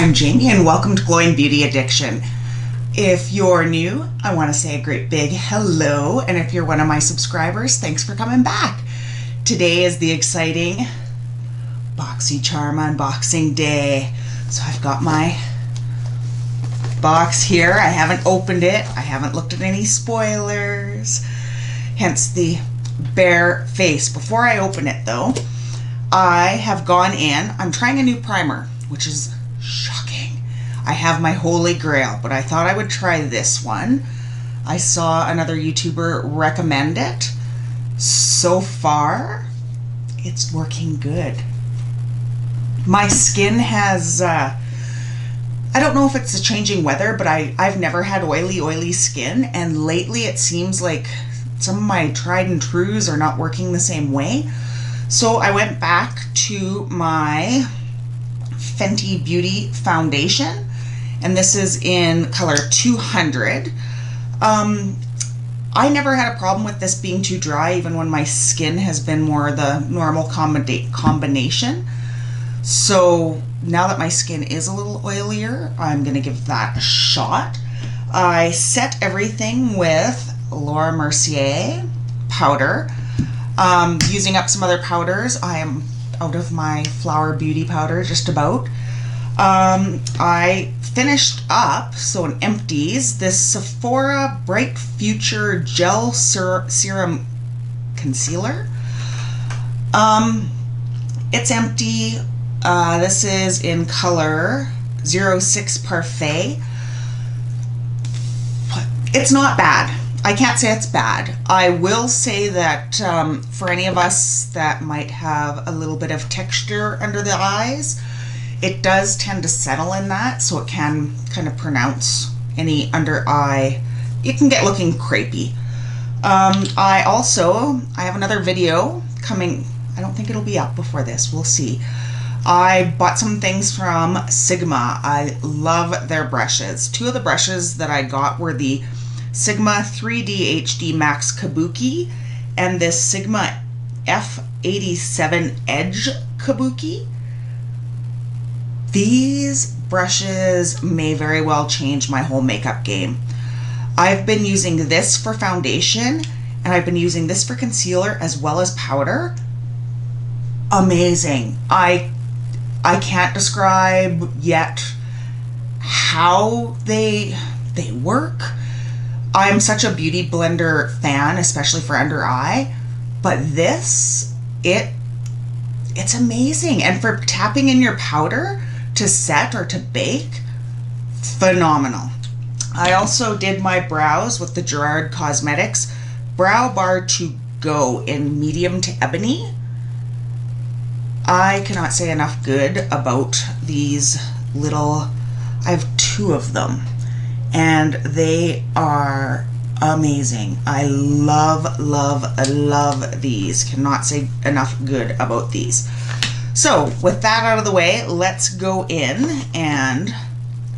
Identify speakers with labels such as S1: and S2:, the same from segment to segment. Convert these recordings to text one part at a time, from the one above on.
S1: I'm Jamie, and welcome to Glowing Beauty Addiction. If you're new, I want to say a great big hello, and if you're one of my subscribers, thanks for coming back. Today is the exciting BoxyCharm unboxing day. So I've got my box here. I haven't opened it, I haven't looked at any spoilers, hence the bare face. Before I open it, though, I have gone in, I'm trying a new primer, which is shocking. I have my holy grail, but I thought I would try this one. I saw another YouTuber recommend it. So far, it's working good. My skin has, uh, I don't know if it's the changing weather, but I, I've never had oily, oily skin, and lately it seems like some of my tried and trues are not working the same way. So I went back to my Fenty Beauty Foundation, and this is in color 200. Um, I never had a problem with this being too dry, even when my skin has been more the normal combination. So now that my skin is a little oilier, I'm going to give that a shot. I set everything with Laura Mercier powder. Um, using up some other powders, I am out of my Flower Beauty powder just about. Um, I finished up, so it empties, this Sephora Bright Future Gel Ser Serum Concealer. Um, it's empty. Uh, this is in color 06 Parfait. It's not bad. I can't say it's bad. I will say that um, for any of us that might have a little bit of texture under the eyes, it does tend to settle in that, so it can kind of pronounce any under eye. It can get looking crepey. Um, I also, I have another video coming. I don't think it'll be up before this. We'll see. I bought some things from Sigma. I love their brushes. Two of the brushes that I got were the Sigma 3D HD Max Kabuki and this Sigma F87 Edge Kabuki. These brushes may very well change my whole makeup game. I've been using this for foundation and I've been using this for concealer as well as powder. Amazing. I I can't describe yet how they they work I'm such a beauty blender fan, especially for under eye, but this it it's amazing. And for tapping in your powder to set or to bake, phenomenal. I also did my brows with the Gerard Cosmetics Brow Bar to Go in medium to ebony. I cannot say enough good about these little, I have two of them and they are amazing. I love, love, love these. Cannot say enough good about these. So, with that out of the way, let's go in and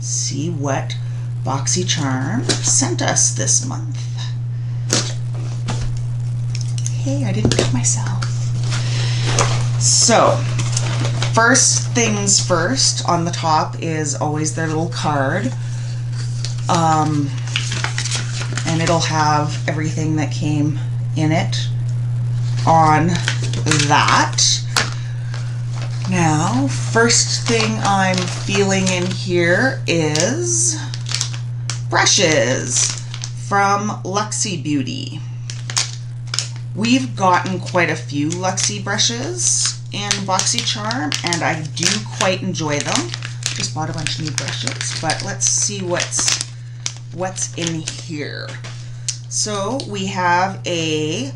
S1: see what BoxyCharm sent us this month. Hey, I didn't pick myself. So, first things first, on the top is always their little card um, and it'll have everything that came in it on that. Now, first thing I'm feeling in here is brushes from Luxie Beauty. We've gotten quite a few Luxie brushes in BoxyCharm, and I do quite enjoy them. Just bought a bunch of new brushes, but let's see what's what's in here. So we have a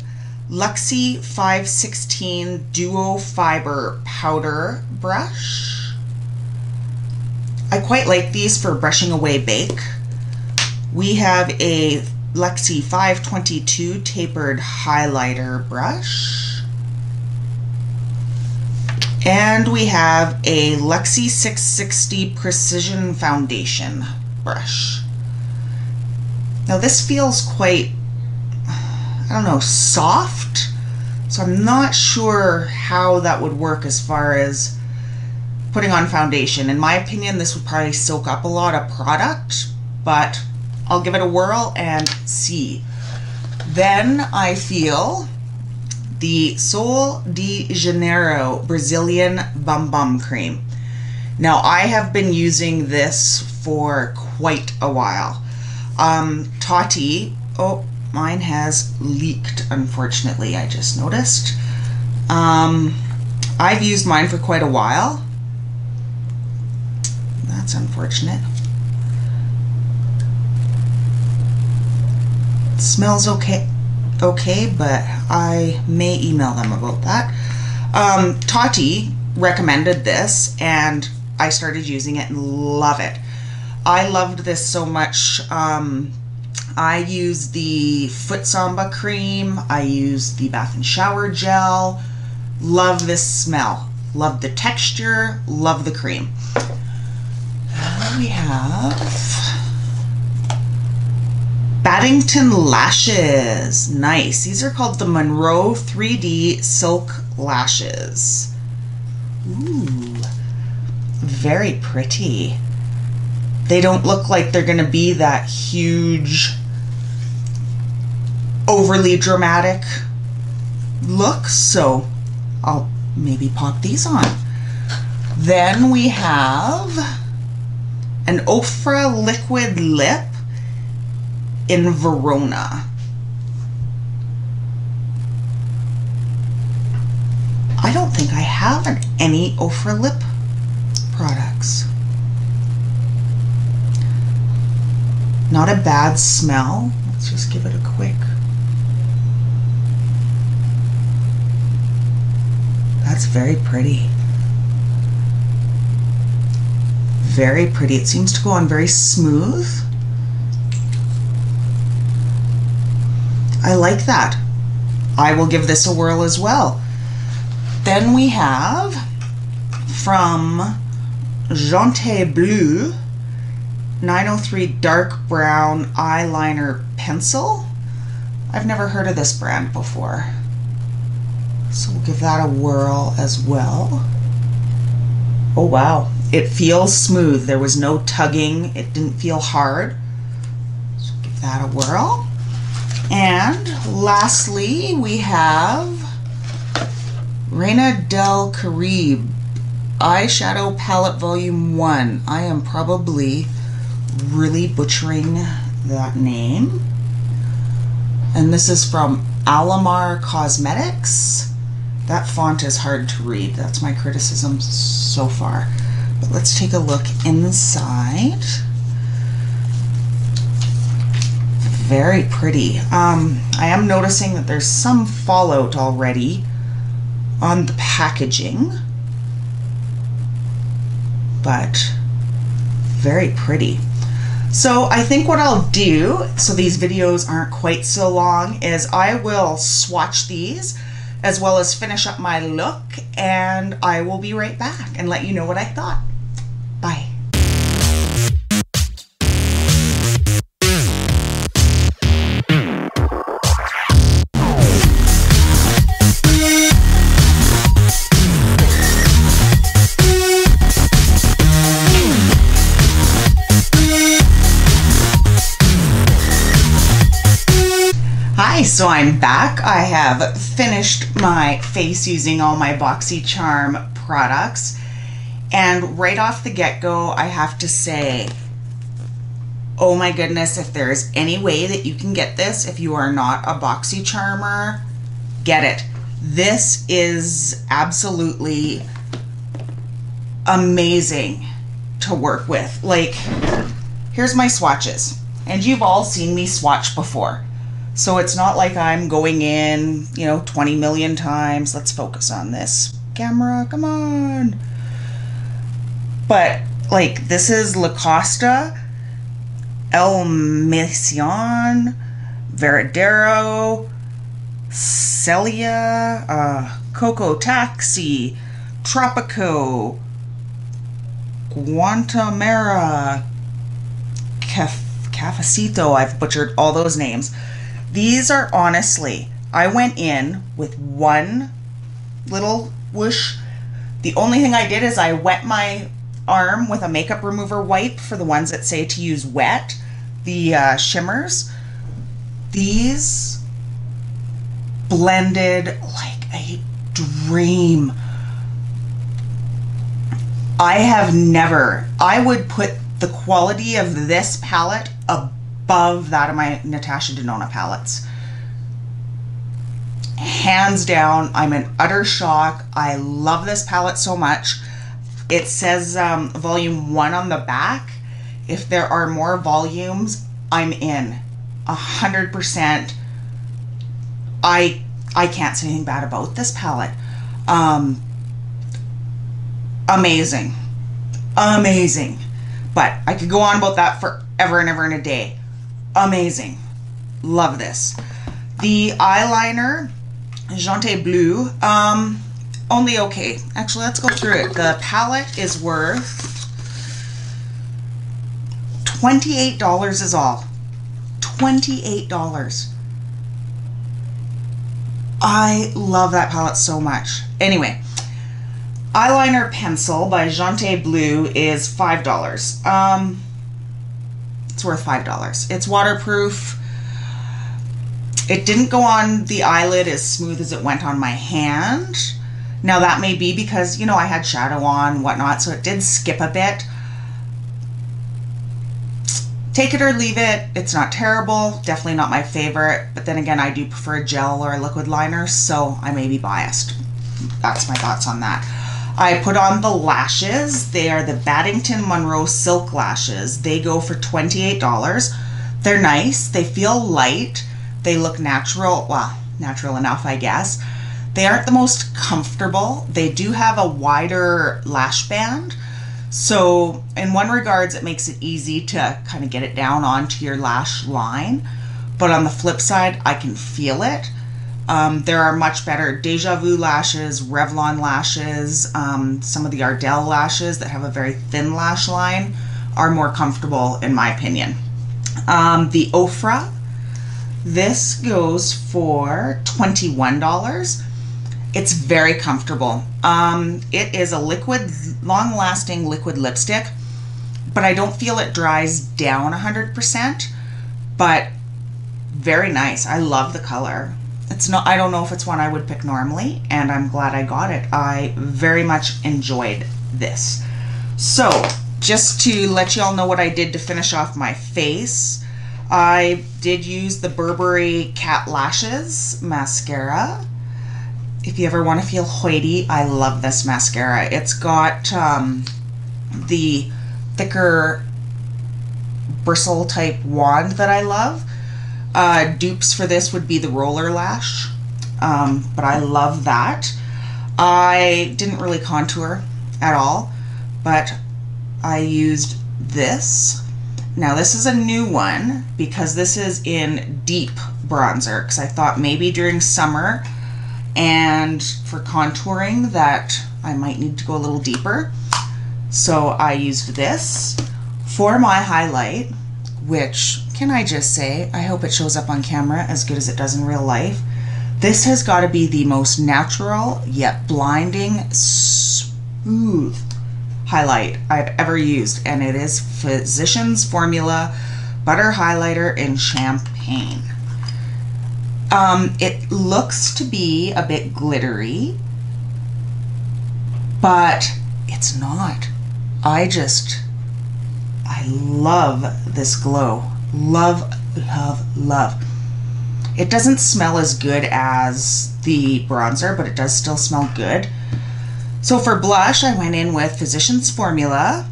S1: Luxie 516 Duo Fiber Powder Brush. I quite like these for brushing away bake. We have a Luxie 522 Tapered Highlighter Brush. And we have a Luxie 660 Precision Foundation Brush. Now this feels quite, I don't know, soft. So I'm not sure how that would work as far as putting on foundation. In my opinion, this would probably soak up a lot of product, but I'll give it a whirl and see. Then I feel the Sol de Janeiro Brazilian Bum Bum Cream. Now, I have been using this for quite a while. Um, Tati, oh, mine has leaked, unfortunately, I just noticed. Um, I've used mine for quite a while. That's unfortunate. It smells okay, okay, but I may email them about that. Um, Tati recommended this, and I started using it and love it. I loved this so much. Um, I use the Foot Samba cream. I use the bath and shower gel. Love this smell. Love the texture. Love the cream. And we have Battington lashes. Nice. These are called the Monroe 3D Silk Lashes. Ooh very pretty. They don't look like they're going to be that huge, overly dramatic look, so I'll maybe pop these on. Then we have an Ofra liquid lip in Verona. I don't think I have any Ofra lip products. Not a bad smell. Let's just give it a quick. That's very pretty. Very pretty. It seems to go on very smooth. I like that. I will give this a whirl as well. Then we have from JonteBlu 903 Dark Brown Eyeliner Pencil. I've never heard of this brand before. So we'll give that a whirl as well. Oh wow, it feels smooth. There was no tugging. It didn't feel hard. So give that a whirl. And lastly, we have Reina del Caribe Eyeshadow Palette Volume 1. I am probably really butchering that name. And this is from Alamar Cosmetics. That font is hard to read. That's my criticism so far. But let's take a look inside. Very pretty. Um, I am noticing that there's some fallout already on the packaging but very pretty. So I think what I'll do, so these videos aren't quite so long, is I will swatch these as well as finish up my look and I will be right back and let you know what I thought. So I'm back. I have finished my face using all my BoxyCharm products. And right off the get go, I have to say, oh my goodness, if there's any way that you can get this, if you are not a BoxyCharmer, get it. This is absolutely amazing to work with. Like, here's my swatches. And you've all seen me swatch before. So it's not like I'm going in, you know, 20 million times. Let's focus on this camera. Come on. But like this is Lacosta, El Mission, Varadero, Celia, uh, Coco Taxi, Tropico, Guantamera, Caf- Cafecito. I've butchered all those names. These are honestly, I went in with one little whoosh, The only thing I did is I wet my arm with a makeup remover wipe for the ones that say to use wet, the uh, shimmers. These blended like a dream. I have never, I would put the quality of this palette above that of my Natasha Denona palettes. Hands down, I'm in utter shock. I love this palette so much. It says um, volume one on the back. If there are more volumes, I'm in. A hundred percent. I I can't say anything bad about this palette. Um, amazing, amazing. But I could go on about that forever and ever and a day. Amazing, love this. The eyeliner, JonteBlu. Um, only okay. Actually, let's go through it. The palette is worth $28 is all. $28. I love that palette so much. Anyway, eyeliner pencil by JonteBlu is $5. Um, it's worth $5. It's waterproof. It didn't go on the eyelid as smooth as it went on my hand. Now that may be because, you know, I had shadow on, whatnot, so it did skip a bit. Take it or leave it. It's not terrible. Definitely not my favorite. But then again, I do prefer a gel or a liquid liner, so I may be biased. That's my thoughts on that. I put on the lashes. They are the Battington Monroe Silk Lashes. They go for $28. They're nice. They feel light. They look natural. Well, natural enough, I guess. They aren't the most comfortable. They do have a wider lash band. So in one regards, it makes it easy to kind of get it down onto your lash line. But on the flip side, I can feel it. Um, there are much better Deja Vu lashes, Revlon lashes, um, some of the Ardell lashes that have a very thin lash line are more comfortable in my opinion. Um, the Ofra, this goes for $21. It's very comfortable. Um, it is a liquid, long lasting liquid lipstick, but I don't feel it dries down 100%, but very nice. I love the color. It's not, I don't know if it's one I would pick normally, and I'm glad I got it. I very much enjoyed this. So, just to let you all know what I did to finish off my face, I did use the Burberry Cat Lashes mascara if you ever want to feel hoity, I love this mascara. It's got um, the thicker bristle type wand that I love. Uh, dupes for this would be the roller lash, um, but I love that. I didn't really contour at all, but I used this. Now this is a new one because this is in deep bronzer because I thought maybe during summer and for contouring that I might need to go a little deeper. So I used this for my highlight, which can I just say, I hope it shows up on camera as good as it does in real life. This has got to be the most natural yet blinding smooth highlight I've ever used and it is Physicians Formula Butter Highlighter in Champagne. Um, it looks to be a bit glittery, but it's not. I just, I love this glow. Love, love, love. It doesn't smell as good as the bronzer, but it does still smell good. So for blush, I went in with Physicians Formula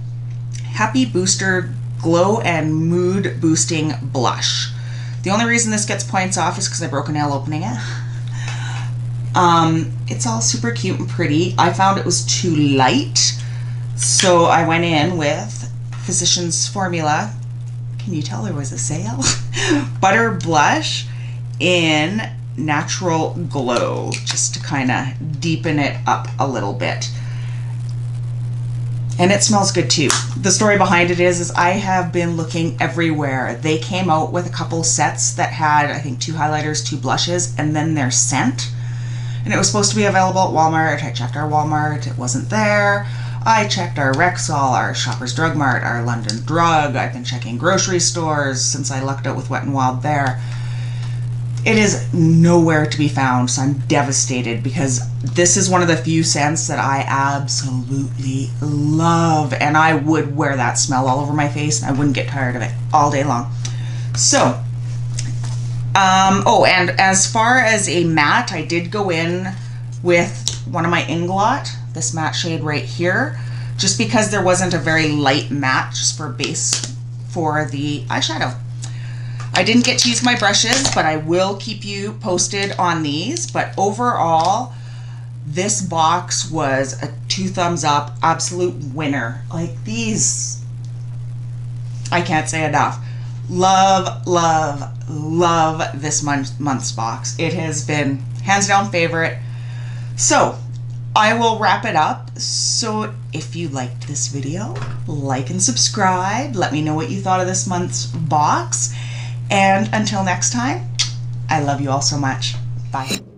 S1: Happy Booster Glow and Mood Boosting Blush. The only reason this gets points off is because I broke a nail opening it. Um, it's all super cute and pretty. I found it was too light, so I went in with Physicians Formula. Can you tell there was a sale? Butter Blush in Natural Glow, just to kind of deepen it up a little bit and it smells good too. The story behind it is, is I have been looking everywhere. They came out with a couple sets that had, I think, two highlighters, two blushes, and then their scent. and it was supposed to be available at Walmart. I checked our Walmart, it wasn't there. I checked our Rexall, our Shoppers Drug Mart, our London Drug. I've been checking grocery stores since I lucked out with Wet and Wild there. It is nowhere to be found, so I'm devastated because this is one of the few scents that I absolutely love, and I would wear that smell all over my face and I wouldn't get tired of it all day long. So, um, oh, and as far as a mat, I did go in with one of my Inglot, this matte shade right here, just because there wasn't a very light matte just for base for the eyeshadow. I didn't get to use my brushes, but I will keep you posted on these. But overall, this box was a two thumbs up, absolute winner. Like these, I can't say enough. Love, love, love this month, month's box. It has been hands down favorite. So I will wrap it up. So if you liked this video, like and subscribe. Let me know what you thought of this month's box. And until next time, I love you all so much. Bye.